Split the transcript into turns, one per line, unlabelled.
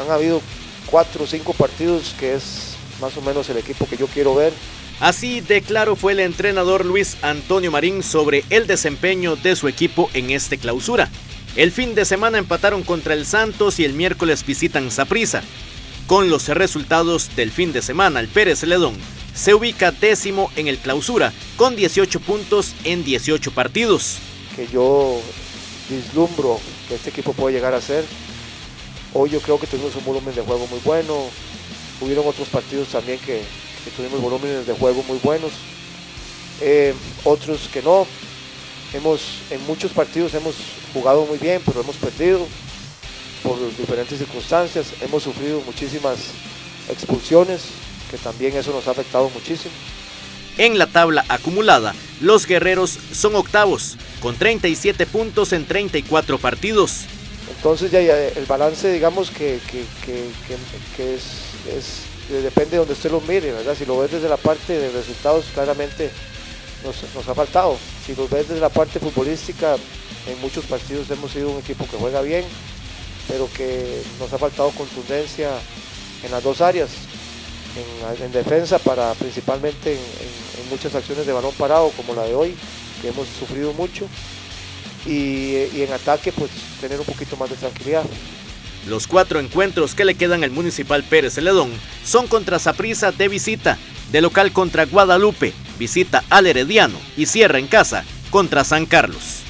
han habido cuatro o cinco partidos que es más o menos el equipo que yo quiero ver.
Así de claro fue el entrenador Luis Antonio Marín sobre el desempeño de su equipo en este clausura. El fin de semana empataron contra el Santos y el miércoles visitan Saprissa. Con los resultados del fin de semana, el Pérez Ledón se ubica décimo en el clausura con 18 puntos en 18 partidos.
Que yo vislumbro que este equipo puede llegar a ser. Hoy yo creo que tuvimos un volumen de juego muy bueno. Hubieron otros partidos también que, tuvimos volúmenes de juego muy buenos. Eh, otros que no. Hemos, en muchos partidos hemos jugado muy bien, pero hemos perdido por diferentes circunstancias. Hemos sufrido muchísimas expulsiones, que también eso nos ha afectado muchísimo.
En la tabla acumulada, los guerreros son octavos, con 37 puntos en 34 partidos.
Entonces ya, el balance, digamos que, es, depende de donde usted lo mire, ¿verdad? Si lo ves desde la parte de resultados, claramente nos, nos ha faltado. Si lo ves desde la parte futbolística, en muchos partidos hemos sido un equipo que juega bien, pero que nos ha faltado contundencia en las dos áreas, en, defensa para principalmente en, muchas acciones de balón parado como la de hoy, que hemos sufrido mucho, y, en ataque pues tener un poquito más de tranquilidad.
Los cuatro encuentros que le quedan al Municipal Pérez Celedón son contra Saprissa de visita, de local contra Guadalupe, visita al Herediano y cierra en casa contra San Carlos.